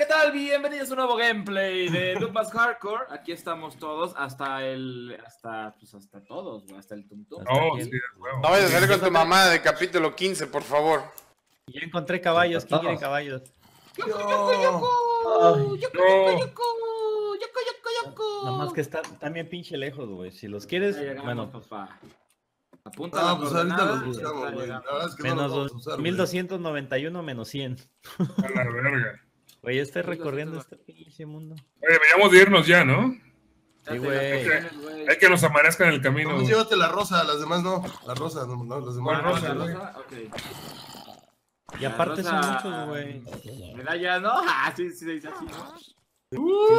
¿qué tal? Bienvenidos a un nuevo gameplay de Loopbass Hardcore. Aquí estamos todos, hasta el. hasta. pues hasta todos, güey, hasta el. Oh, sí, de huevo. No vayas a salir con tu mamá de capítulo 15, por favor. Ya encontré caballos. ¿Quién quiere caballos? ¡Yoko, yoko, yoko! ¡Yoko, yoko, yoko! ¡Yoko, yoko, yoko! Nomás que está también pinche lejos, güey. Si los quieres, bueno, papá. Apunta las pues ahorita los y buscamos, güey. La verdad es que no menos los vamos a dos- usar, güey. 1291 menos 100. A la verga. Güey, yo estoy 1291. recorriendo este pinche mundo. Oye, veníamos de irnos ya, ¿no? Sí, güey. coordenadas, güey. Hay que nos amanezcan en el camino. Nomás llévate la rosa, las demás no. La rosa, no, no las demás. ¿Cuál no. rosa, rosa? Ok. Y aparte son Rosa- muchos, güey. Medalla, ¿no? Ah, sí, sí, se dice así, ¿no?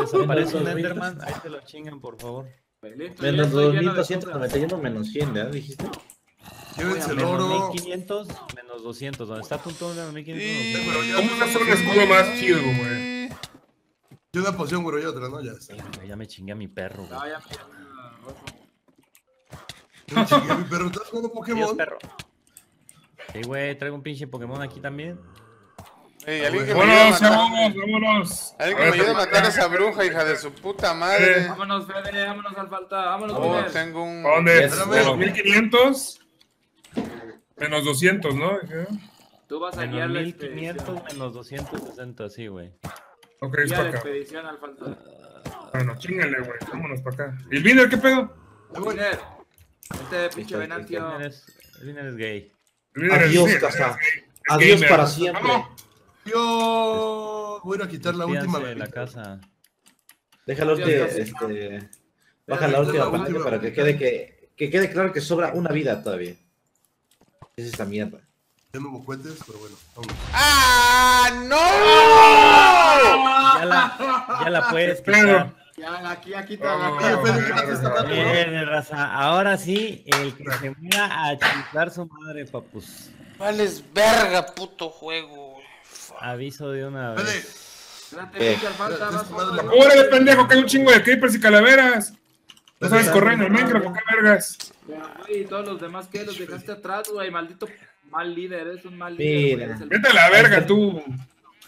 Si les aparece un Enderman, ahí te lo chingan, por favor. Menos ya estoy lleno de 2291 menos 100, ¿verdad? Dijiste. Llévense el Menos oro. 1500, menos 200. ¿Dónde está Tuntún? Menos 1500. Sí, menos pero ya- ¿Cómo vas a hacer un escudo más chido, güey? Y una poción, güey, y otra, ¿no? Ya está. 200. Ya me chingué a mi perro, No, güey. ya me. Yo chingué a mi perro. ¿Estás jugando Pokémon? perro. Sí, güey, traigo un pinche Pokémon aquí también. Ey, alguien que me Vámonos, matar. vámonos, vámonos. Alguien que me ayude a matar a esa bruja, hija de su puta madre. Vámonos, Fede, vámonos al falta, vámonos, Oh, tengo un. ¿A dónde? Yes, Menos güey. 1500. Menos 200, ¿no? Tú vas a Menos guiar la 1500 expedición. menos 260, sí, güey. Ok, es para la acá. expedición al falta. Bueno, chingale, güey. Vámonos para acá. ¿Y el Binder qué pedo? Winner, este pinche Venancio. El es, es gay. El Adiós, casa. Adiós gamer. para siempre. Vamos. Yo voy a quitar la última. De la casa. Última, Adiós, este, baja la pantalla última. para que quede que, que quede claro que sobra una vida todavía. Es esta mierda. Ya no hubo cohetes, pero bueno, vámonos. ¡Ah! ¡No! Ya la, ya la puedes Claro. quitar. Ya, aquí, aquí Fede, quítate esta mano, ¿no? Bien, raza. Ahora sí, el que se muera a chingar su madre, papus. Vales verga, puto juego. Aviso de una vez. Espérate, la- ¡Órale, pendejo! Que hay un chingo de creepers y calaveras. No sabes correr en el Minecraft, ¿o qué vergas? Güey, y todos los demás que los dejaste atrás, güey, maldito mal líder, eres un mal líder. Mira. güey, eres el- Vete a la verga, tú.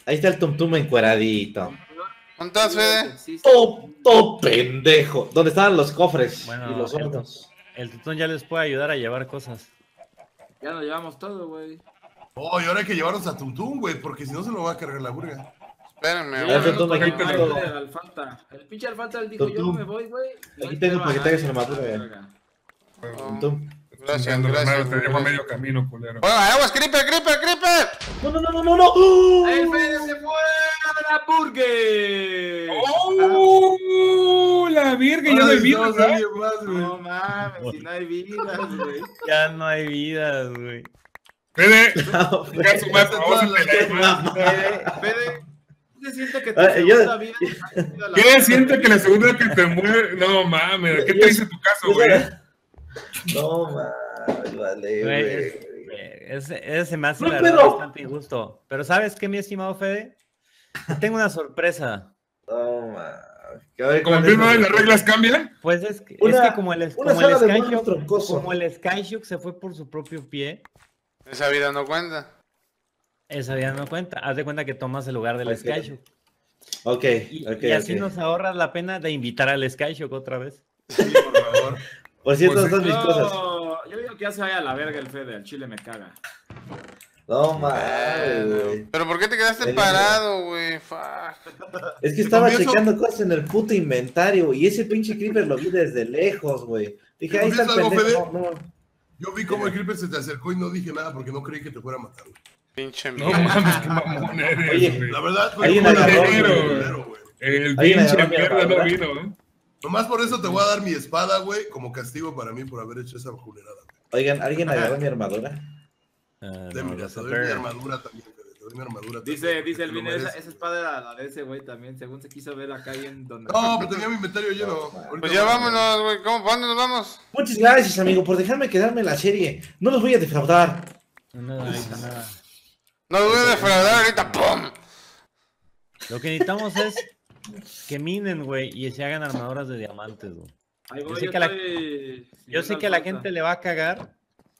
Ahí está el tumtum encueradito. ¿Dónde estás, Fede? Existe. Todo, todo pendejo. ¿Dónde estaban los cofres Bueno, y los el- hornos? El tutón ya les puede ayudar a llevar cosas. Ya nos llevamos todo, güey. Oh, y ahora hay que llevarnos a Tuntum, güey, porque si no se lo va a cargar la burga. Espérenme, güey. te tomo aquí, falta. El pinche al falta él dijo, yo me voy, güey. Aquí tengo para que te hagas la güey. Gracias, gracias. Te dejo a medio camino, culero. Bueno, aguas, creeper, creeper, creeper. No, no, no, no, no, no. ¡El Fede se fue a la burger! ¡Oh! La virga, ya no hay Ay, vida, no, ¿verdad? alguien más, güey. No mames, si no hay vidas, güey. Ya no hay vidas, güey. Fede, ya su madre, vamos a pelear. Fede, Fede, ¿qué se siente que tu Ah, yo- segunda vida ha sido la- ¿Qué siente que la segunda que te muere? No mames, ¿qué te dice tu caso, güey? No, mames, vale, Güey, Ese, ese me hace No, la verdad pero- bastante injusto. Pero ¿sabes qué, mi estimado Fede? Tengo una sorpresa. Ver, Como ¿cuál el es mismo las reglas cambian. Pues es que, Una- es que como el, como el Sky troncoso. como el Sky Shock se fue por su propio pie, Esa vida no cuenta. Esa ya no cuenta. Haz de cuenta que tomas el lugar del Ok. Sky Shock. Ok, Y, ok, y así nos ahorras la pena de invitar al Sky Shock otra vez. Sí, por favor. Por cierto, Pues, estas mis cosas. Yo, digo que ya se vaya a la verga el Fede, al chile me caga. No, mames, güey. Pero ¿por qué te quedaste parado, güey? Es que estaba checando cosas en el puto inventario y ese pinche creeper lo vi desde lejos, güey. Dije, ¿Te ahí está el pendejo. No, no. Yo vi cómo el creeper se te acercó y no dije nada porque no creí que te fuera a matar. güey. Pinche No mames, qué mamón eres, Oye, güey. La verdad, fue güey. culero, güey. El pinche mierda no vino, ¿eh? Nomás por eso te voy a dar mi espada, güey, como castigo para mí por haber hecho esa culerada. güey. Oigan, ¿alguien agarró mi armadura? No, te a doy mi armadura también, Fede, te doy mi armadura Dice, también, dice el Vine, esa, espada era la de ese güey también, según se quiso ver acá bien donde... No, pero tenía mi inventario lleno. Pues ya vámonos, güey. ¿Cómo? ¿Para dónde nos vamos? Muchas gracias, amigo, por dejarme quedarme en la serie. No los voy a defraudar. No, no, ahorita nada. No voy a defraudar ahorita. ¡Pum! Lo que necesitamos es que minen, güey, y se hagan armaduras de diamantes, güey. Ahí Yo voy, sé yo que la- Yo sé que a la gente le va a cagar,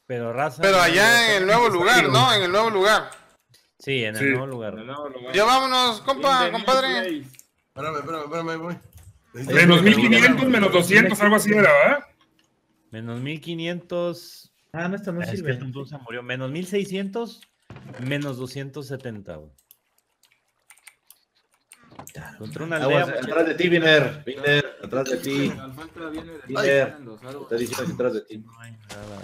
pero raza. Pero no, allá en el nuevo lugar, ¿no? En el nuevo lugar. Sí, en el Sí. nuevo En lugar. el nuevo lugar. Ya vámonos, compa, compadre. Espérame, espérame, espérame, voy. Necesito- Menos 1500, menos 200, algo así era, ¿verdad? Menos 1500. Ah, no, esto no es que sirve. Murió. Menos 1600. Menos 270, güey. Contra una aldea. Aguas, atrás de ti, Viner. Viner, atrás de ti. Al falta viene de Ay. en los árboles. Está diciendo que atrás de ti. No hay nada.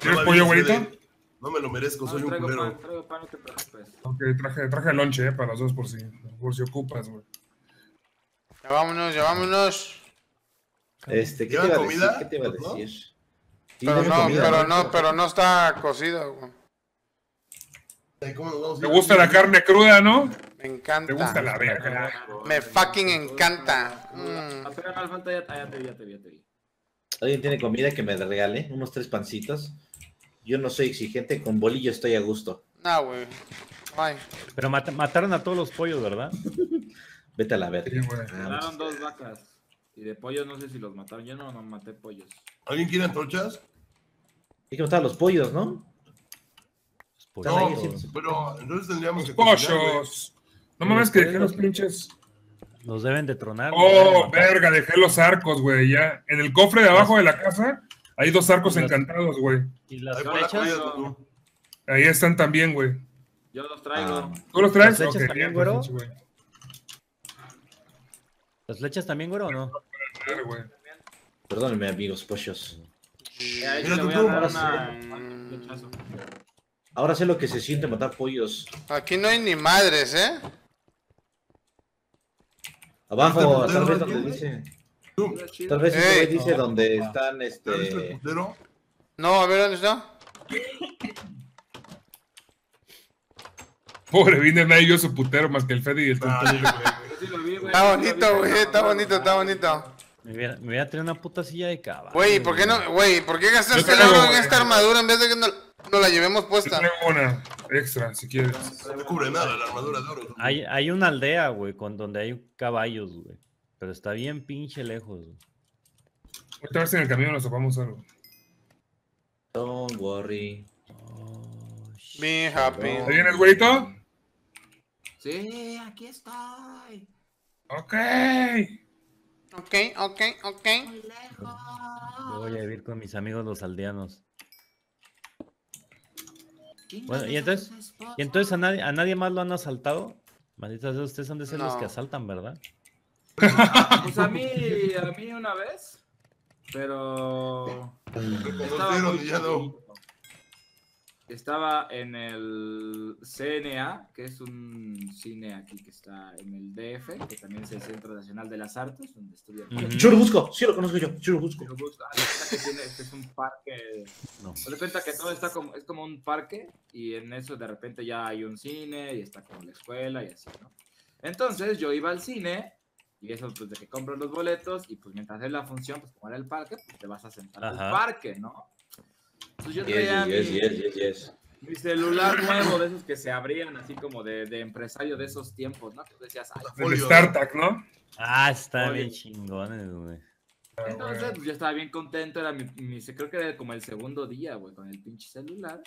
¿Quieres pollo, güerito? No me lo merezco, No, soy un traigo culero. pan, traigo pan, no te preocupes. Ok, traje, traje lonche, eh, para los dos por si, por si ocupas, güey. Ya vámonos, ya vámonos. Este, ¿qué te ¿Llevan iba a decir? ¿Qué te iba a decir? Pero no, comida, pero no, pero no está cocido, güey. Ay, ¿cómo nos vamos a ¿Te ir? gusta la carne cruda, no? Me encanta. ¿Te gusta la verga? Me fucking encanta. Mm. Espérame, al falta ya, ya te vi, ya te vi, ya te vi. ¿Alguien tiene comida que me regale? Unos tres pancitos. Yo no soy exigente, con bolillo estoy a gusto. No, güey. Pero mata- mataron a todos los pollos, ¿verdad? Vete a la verga. Ah, Mataron dos vacas. Y de pollos no sé si los mataron. Yo no, no maté pollos. ¿Alguien quiere antorchas? Hay que matar a los pollos, ¿no? Pollos. No, ahí haciendo- pero entonces tendríamos Los que pollos. No mames que dejé los pinches. Los deben de tronar. Oh, verga, dejé los arcos, güey, ya. En el cofre de abajo de la casa hay dos arcos Las- encantados, güey. ¿Y las Ahí flechas? Ahí están también, güey. Yo los traigo. Ah. ¿Tú los traes? ¿Las flechas Ok, también, güero? pues, güey. ¿Las flechas también, güero, o no? Perdónenme, amigos pollos. Ahí Mira le tú, a tú, dar una- sí. un. Ahora sé lo que se siente matar pollos. aquí no hay ni madres, ¿eh? Abajo, ¿Este tal vez donde dice. Tal vez Ey. dice donde están ¿ya viste este. el putero? No, a ver dónde está. Pobre, vine nadie vio su putero más que el Fede y el. Ah. Yo. Está Yo bonito, güey. Está bonito, está bonito. Me hubiera, me hubiera traído una puta silla de caballo. Güey, ¿por qué no, güey? ¿Por qué gastaste Yo el oro en esta armadura en vez de que no, no la llevemos puesta? traigo una extra, si quieres. No cubre nada la armadura de oro. Hay, hay una aldea, güey, con donde hay caballos, güey. Pero está bien pinche lejos, güey. Ahorita a ver si en el camino nos topamos algo. Don't worry. Oh, shit. Be happy. ¿Te vienes, güerito? Sí, aquí estoy. Ok. Ok, ok, ok. Muy lejos. Yo voy a vivir con mis amigos los aldeanos. Bueno, y entonces-. ¿Y entonces a nadie, a nadie más lo han asaltado? Malditas sea, ustedes han de ser los que asaltan, ¿verdad? Pues a mí, a mí una vez. Pero. Estaba, muy y ya no. chiquito. Estaba en el CNA, que es un cine aquí que está en el DF, que también es el Centro Nacional de las Artes, donde estudia. Churubusco, sí lo conozco yo. Churubusco. Que tiene- este es un parque. No. De cuenta que todo está como, es como un parque y en eso de repente ya hay un cine y está como la escuela y así, ¿no? Entonces yo iba al cine y eso pues de que compro los boletos y pues mientras es la función, pues como era el parque, pues te vas a sentar al Ajá. parque, ¿no? Entonces yo Yes, traía yes, mi, yes, yes, yes. mi celular nuevo de esos que se abrían así como de, de empresario de esos tiempos, ¿no? Que decías, ay, El ¿no? Ah, está Oye. bien chingones, güey. Entonces, pues yo estaba bien contento, era mi, mi- creo que era como el segundo día, güey, con el pinche celular.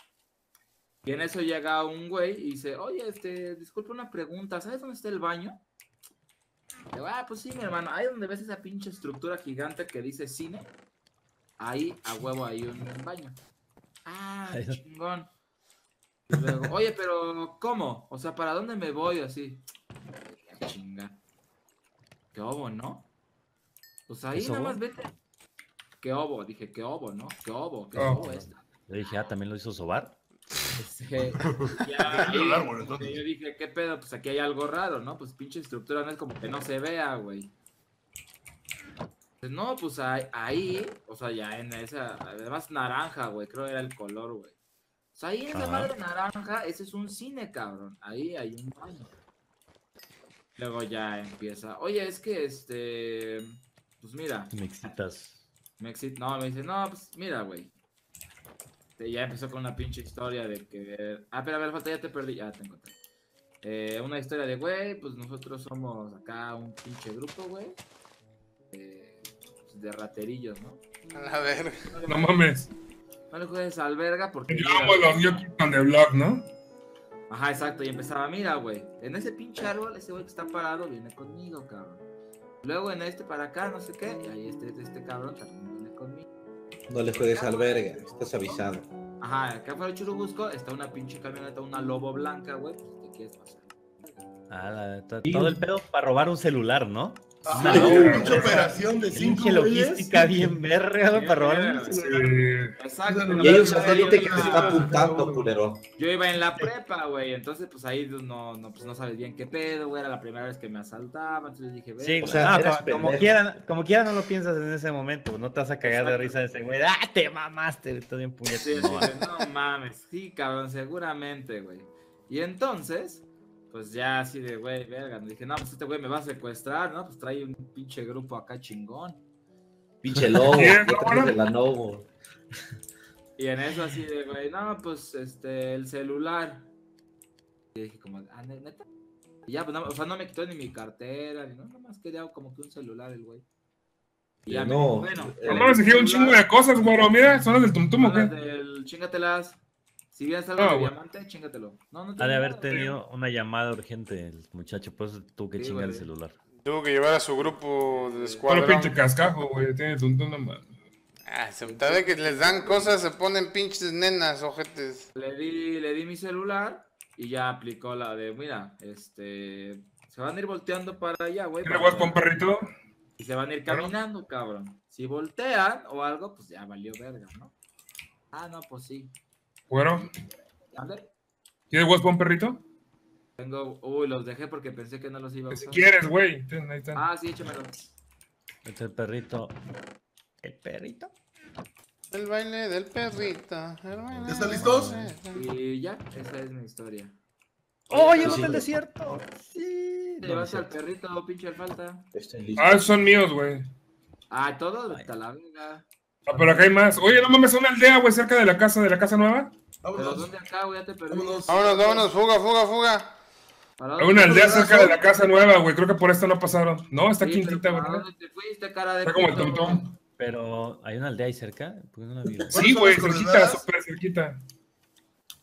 Y en eso llega un güey y dice, oye, este, disculpa una pregunta, ¿sabes dónde está el baño? Digo, ah, pues sí, mi hermano, ahí donde ves esa pinche estructura gigante que dice cine, ahí a huevo hay un baño. Ah, chingón. Y luego, oye, pero ¿cómo? O sea, ¿para dónde me voy? Así. "Ah, Chinga. ¿Qué obo, no? Pues ahí ¿Es nada obo? más vete. ¿Qué obo? Dije, ¿qué obo, no? ¿Qué obo? ¿Qué Oh. obo esta? Yo dije, ah, también lo hizo Sobar. Este, ya, entonces. yo dije, ¿qué pedo? Pues aquí hay algo raro, ¿no? Pues pinche estructura no es como que no se vea, güey. Pues no, pues ahí, ahí, o sea, ya en esa, además naranja, güey, creo era el color, güey. O sea, ahí en esa Ajá. madre naranja, ese es un cine, cabrón. Ahí hay un baño. Luego ya empieza, oye, es que este, pues mira, Me excitas. me excita- no, me dice, no, pues mira, güey. Este, Ya empezó con una pinche historia de que. Ah, pero a ver, falta, ya te perdí. Ya te encontré. Eh, una historia de, güey, pues nosotros somos acá un pinche grupo, güey. eh, de raterillos, ¿no? A ver. No mames. no le juegues al verga porque. Yo amo los Yoki on the Block, ¿no? Ajá, exacto, y empezaba, mira, güey, en ese pinche árbol, ese güey que está parado viene conmigo, cabrón. Luego en este para acá, no sé qué, y ahí este, este cabrón también viene conmigo. No le juegues al verga, estás avisado. Ajá, acá fuera el Churubusco está una pinche camioneta, una lobo blanca, güey, pues te quieres pasar. Ah, todo el pedo para robar un celular, ¿no? No, güey. pinche operación de cinco logística bien verga Bien para robar. Eh, Exacto. Y hay un satélite que te está apuntando, culero. Yo iba en la prepa, güey, entonces pues ahí no, no, pues, no sabes bien qué pedo, güey, era la primera vez que me asaltaban, entonces dije, Sí, "Ve, O sea, no, eras como, como pendejo. quiera, como quiera no lo piensas en ese momento, no te vas a cagar de risa de ese güey. ¡Ah, te mamaste! Estás bien Sí, sí, sí, no mames, sí, cabrón, seguramente, güey. Y entonces, pues ya así de, güey, verga, dije, no, pues este güey me va a secuestrar, ¿no? Pues trae un pinche grupo acá chingón. Pinche lobo, de la Novo. Y en eso así de, güey, no, pues, este, el celular. Y dije como, ah, ¿ne- neta. Y ya, pues, no, o sea, no me quitó ni mi cartera, ni no, nomás quería como que un celular el güey. Y ya me No, dijo, bueno. eh, No mames, se quiere un chingo de cosas, güero. Mira, son las del tumtum o Las qué. del chingatelas. Si vienes algo Ah, de bueno. diamante, chingatelo. No, no Ha de haber nada, tenido una llamada urgente el muchacho, pues tú que Sí, chinga el güey. celular. Tuvo que llevar a su grupo de escuadrón. pinche cascajo, güey. Tiene tumtum nomás. Ah, se de que les dan cosas, se ponen pinches nenas, ojetes. Le di, le di mi celular y ya aplicó la de, mira, este, se van a ir volteando para allá, güey. ¿Tiene para- guapo un perrito? Y se van a ir caminando, cabrón. Si voltean o algo, pues ya valió verga, ¿no? Ah, no, pues sí. Güero. ¿Vale? ¿Tiene guapo un perrito? Tengo, uy, los dejé porque pensé que no los iba a Que si usar. quieres, güey. Ah, sí, échamelo. Este es el perrito. ¿El perrito? El baile del perrito. ¿Ya están del listos? Y ya, esa es mi historia. ¡Oh, Sí, llegó sí. el desierto! Sí. ¿Te es al perrito, pinche falta? Estoy listo. Ah, son míos, güey. Ah, todo, a la verga. Ah, pero acá hay más. Oye, no mames, una aldea, güey, cerca de la casa, de la casa nueva. Pero Vámonos. ¿dónde acá, güey? Ya te perdí. Vámonos. Vámonos, vámonos, fuga, fuga, fuga. ¿Para Hay una aldea cerca de la casa nueva, güey. Creo que por esta no pasaron. No, está Sí, quintita, pero ¿para ¿verdad? dónde te fuiste, cara de Está como el tumtum. Pero, ¿hay una aldea ahí cerca? ¿Por qué no la vi? ¿Cuáles Sí, güey, cerquita, súper cerquita.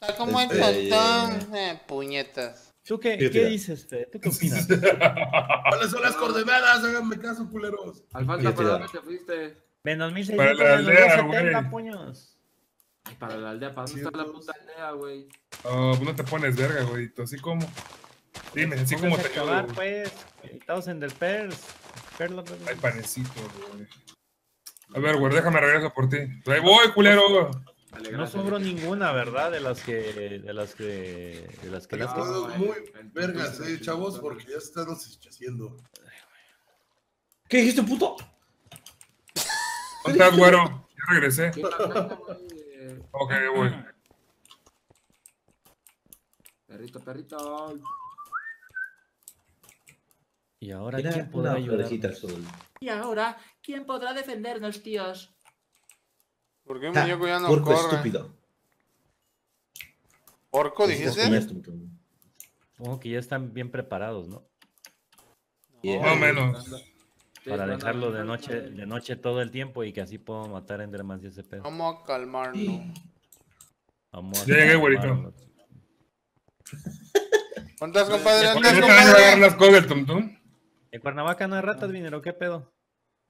Está como el Este, tantón. Eh, puñetas. ¿Tú qué, dices, Fede? ¿Tú qué opinas? ¿Cuáles son las coordenadas? Háganme caso, culeros. Al falta, Fíjate, ¿para dónde te fuiste? Menos Para 1600 la menos aldea, 270, güey. puños. Ay, para la aldea, ¿para dónde está la puta aldea, güey? Oh, pues no te pones verga, güey. ¿Tú así como? Dime, así como te ayudo. acabar, güey. pues. Estamos en del Pers. Perlo, perlo. Hay panecito, güey. A ver, güey, déjame regreso por ti. Ahí voy, culero. Dale, No sobró ninguna, ¿verdad? De las que. De las que. De las que. Las No, güey, muy vergas, eh, chavos, porque ya se están haciendo. ¿Qué dijiste, puto? ¿Dónde estás, güero? Ya regresé. Ok, güey. Perrito, perrito. Y ahora, ¿quién podrá ayudar? Y ahora, ¿quién podrá defendernos, tíos? ¿Por qué Ja, muñeco ya no Porco corre? estúpido. ¿Porco dijiste? Supongo que ya están bien preparados, ¿no? Yeah. Más o menos. Para dejarlo de no, noche, no, de noche todo el tiempo y que así puedo matar a Enderman y ese pedo. Vamos a calmarnos. Vamos a Ya llegué, güerito. ¿Cuántas, compadre? ¿Cuántas, ¿no te van a agarrar compadre? las cosas? En Cuernavaca no hay ratas, minero, ¿qué pedo?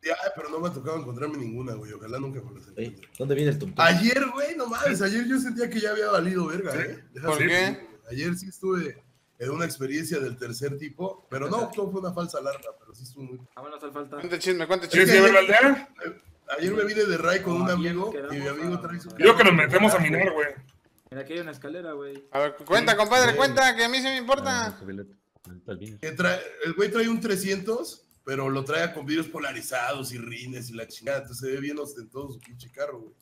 Ya, pero no me ha tocado encontrarme ninguna, güey. Ojalá nunca me las encuentre. ¿Dónde viene el tum? Ayer, güey, no mames. Ayer yo sentía que ya había valido verga, ¿eh? ¿Por qué? Ayer sí estuve en una experiencia del tercer tipo, pero no, no fue una falsa alarma, pero sí estuvo muy. Vámonos al falta. Cuenta chisme, cuenta ¿Quieres chisme. ir a ver la aldea? Ayer me vine de Ray con un Ah, amigo y mi amigo a- trae su. Digo que nos metemos a minar, güey. Mira, aquí hay una escalera, güey. A ver, cuenta, compadre, Sí. cuenta, que a mí sí me Ah, importa. Que trae- el güey trae un 300, pero lo trae con vidrios polarizados y rines y la chingada. Entonces se ve bien ostentoso su pinche carro, güey.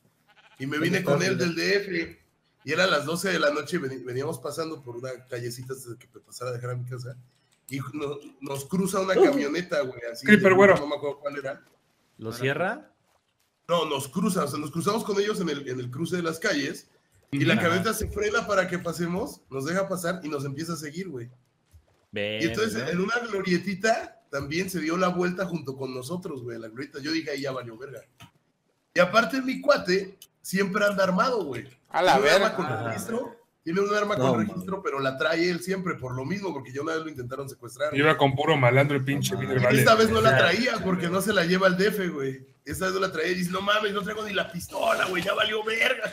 Y me vine con él del DF. Y era las 12 de la noche y veníamos pasando por una callecita antes de que me pasara a dejar a mi casa. Y no- nos cruza una camioneta, güey. Así Creeper, güero. No me acuerdo cuál era. ¿Lo cierra? No, nos cruza, o sea, nos cruzamos con ellos en el, en el cruce de las calles. Y la camioneta se frena para que pasemos, nos deja pasar y nos empieza a seguir, güey. Y entonces en una glorietita también se dio la vuelta junto con nosotros, güey, la glorieta. Yo dije, ahí ya valió verga. Y aparte mi cuate siempre anda armado, güey. A la No arma verga. con registro Tiene un arma No, con registro, pero la trae él siempre por lo mismo, porque ya una vez lo intentaron secuestrar. Iba con puro malandro el pinche Y Vale. esta vez no la traía porque no se la lleva al DF, güey. Esta vez no la traía y dice, no mames, no traigo ni la pistola, güey, ya valió verga.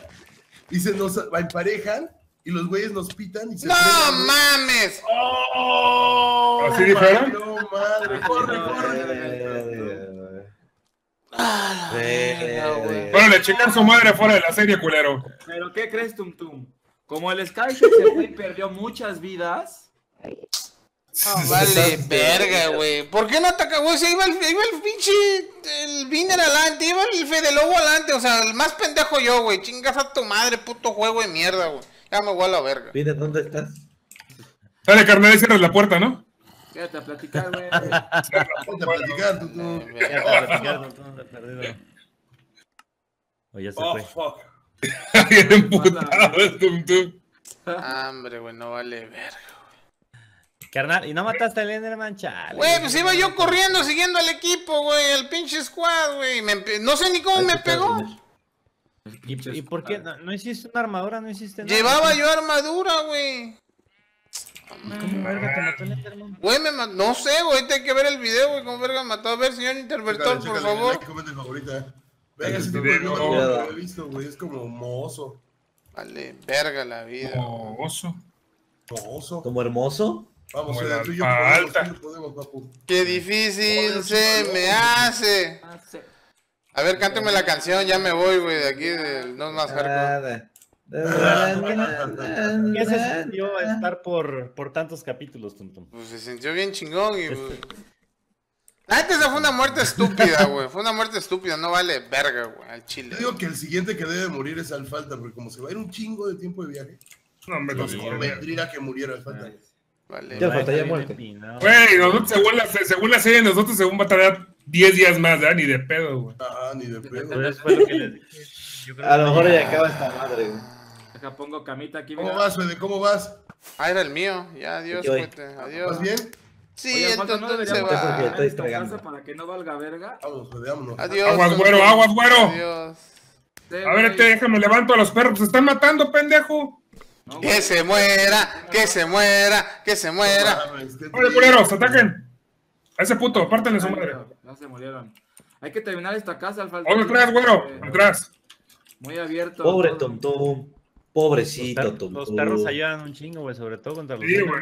Y se nos emparejan y los güeyes nos pitan y se ¡No frenan, mames! ¡Oh! ¿Así dijeron? No, madre, corre, corre. Ah, verga, güey. Bueno, le chingan su madre fuera de la serie, culero. ¿Pero qué crees, Tum Tum? Como el Sky se fue y perdió muchas vidas, Ah, vale, verga, güey. ¿Por qué no ataca, güey? Se iba el, iba el pinche. El Viner adelante, iba el Fede Lobo adelante. O sea, el más pendejo yo, güey. Chingas a tu madre, puto juego de mierda, güey. Ya me voy a la verga. Mira, ¿dónde estás? Dale, carnal, y cierras la puerta, ¿no? Quédate a platicar, güey. Ponte a platicar, tú. Eh, Ya verga. te platicaron, tú, perdido. O ya se Oh, fue. fuck. Bien emputado tum. Hambre, güey, no vale verga. Carnal, y no mataste al Enderman, chale. Güey, pues iba yo corriendo siguiendo al equipo, güey, al pinche squad, güey. No sé ni cómo me pegó. Miner. ¿Y, y por qué? ¿No, no hiciste una armadura? ¿No hiciste nada? Llevaba yo armadura, güey. ¿Cómo verga te mató el Enderman? Güey, me ma- No sé, güey, hay que ver el video, güey, cómo verga me mató. A ver, señor interventor, Chécale, por chécale, favor. like, comenta favorita. De video no lo he visto, güey. Es como mozo. Vale, verga la vida. Oso. Mozo. Como hermoso. Vamos, Como Fede, la tú y yo alta. podemos, papu. Qué difícil Joder, se chico, me no. hace. Ah. A ver, cántame la canción, ya me voy, güey, de aquí, del no más hardcore. ¿Qué se sintió estar por, por tantos capítulos, Tum Pues se sintió bien chingón y pues... La neta, esa fue una muerte estúpida, güey. Fue una muerte estúpida, no vale verga, güey, al chile. Yo digo que el siguiente que debe morir es Alfalta, porque como se va a ir un chingo de tiempo de viaje, No me nos convendría que muriera Alfalta. Vale. Ya falta ya muerte. Güey, nosotros según la, según la serie, nosotros según va a tardar 10 días más, ¿verdad? Ni de pedo, güey. Ah, ni de pedo. Pero eso fue lo que les dije. Yo creo A lo mejor ya- ya acaba esta madre, güey. Deja, pongo camita aquí, ¿Cómo mira. vas, Fede? ¿Cómo vas? Ah, era el mío. Ya, adiós, cuete. Adiós. ¿Vas bien? Sí, Oye, Alfonso, ¿no tontón se va. estoy para que no valga verga? Vámonos, Fede, vámonos. Adiós. Aguas, tontón. güero, aguas, güero. Adiós. Sí, A ver, güey. este, déjame levanto a los perros. Se están matando, pendejo. No, Que se muera, que se muera, que se muera. Oye, culeros, ataquen. A ese puto, apártenle su madre. Ya se murieron. Hay que terminar esta casa, al falta. Otro atrás, güero, atrás. Muy abierto. Pobre todo. Tum. Los, Pobrecito per- los perros ayudan un chingo, güey, sobre todo contra los Sí, güey.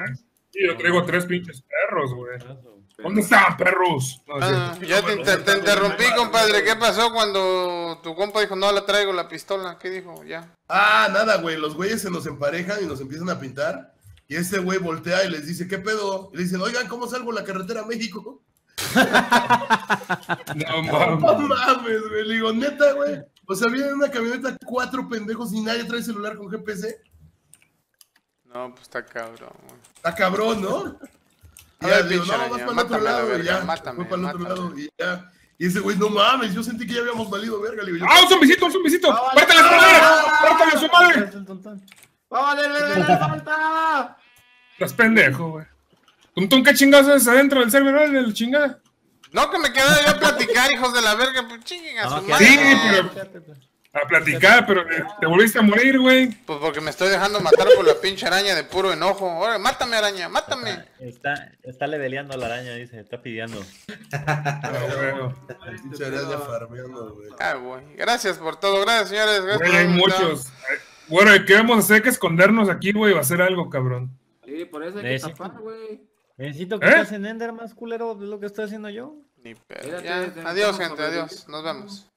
Sí, yo traigo tres pinches perros, güey. ¿Dónde están, perros? No, Ah, sí. ya te, inter- te interrumpí, compadre. ¿Qué pasó cuando tu compa dijo, no, la traigo la pistola? ¿Qué dijo? Ya. Ah, nada, güey. Los güeyes se nos emparejan y nos empiezan a pintar. Y este güey voltea y les dice, ¿qué pedo? Y le dicen, oigan, ¿cómo salgo la carretera a México? No, No mames. mames, güey. Le digo, neta, güey. O sea, viene en una camioneta cuatro pendejos y nadie trae celular con GPS. No, pues está cabrón. güey. Está cabrón, ¿no? Y A ya ver, le digo, no, vas para el otro a lado y ya. mátame, para el otro lado y ya. Y ese güey, no mames, yo sentí que ya habíamos valido verga. Le digo, ¡Ah, un zombicito, un zombicito! ¡Pártale su madre! ¡Pártale su madre! El tontón. ¡Vamos, del verga, la falta! Estás pendejo, güey. ¿Tum tum qué chingados haces adentro del servidor del chingada? No, que me quedé yo a platicar, hijos de la verga. Pues chinguen a No, su madre. Sí, pero- A platicar, pero te volviste a morir, güey. Pues porque me estoy dejando matar por la pinche araña de puro enojo. Ahora, mátame, araña, mátame. Está, está leveleando a la araña, dice, está pidiendo. Ah, pinche araña farmeando, güey. Ah, güey. Gracias por todo. Gracias, señores. Gracias Güey, por hay muchos. Bueno, ¿y ¿qué vamos a hacer? Hay que escondernos aquí, güey, o hacer algo, cabrón. Sí, por eso hay que tapar, güey. Necesito que ¿Eh? estás en Enderman, culero, es lo que estoy haciendo yo. Ni pedo. Espérate, Ya. necesitamos Adiós, gente. Adiós. Nos vemos.